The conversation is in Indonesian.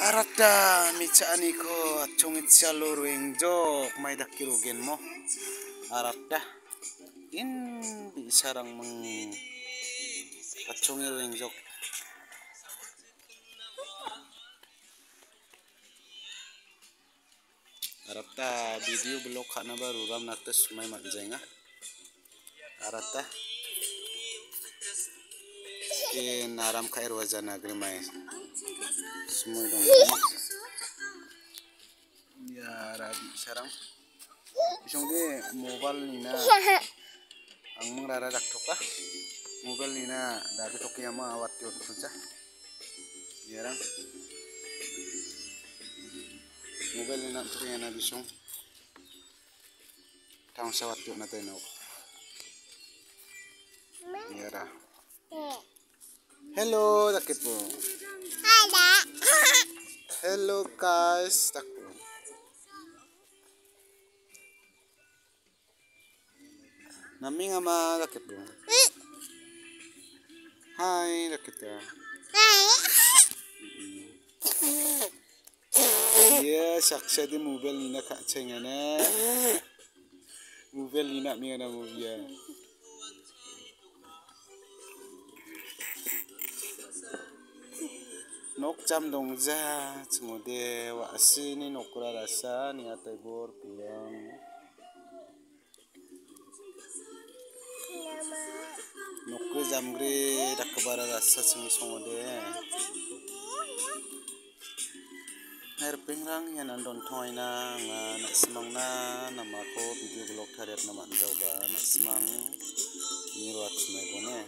Arata micaani ko chongit chalo jok mai dak kirogen mo. Arata. In di sarang meng kacungi jok. Arata video blog kana baru ram nakta sumai manjenga. Arata in aram kair wajana grimai semua dong. Ya rabi sarang isong de mobile nina ang mong rara daktoka mobile nina dabi toki ama awat yun puja yarang mobile nina toki na bisong tang sawat yun natin no yara hello dakit po Hello guys, takbo. Nami nga ma lakit po. Hi, lakit ka. Yeah, saksa di mobile ni na kaceng na. Mobile ni na mi na mobile. Nok jam dong ja chungode wa asini nokra rasa ni atai bor piang nokre jamgre dakbara rasa chungi songode her pingrang yanan don nga na smang na namako video blog tharet na man jawba na smang ni ro atmai bone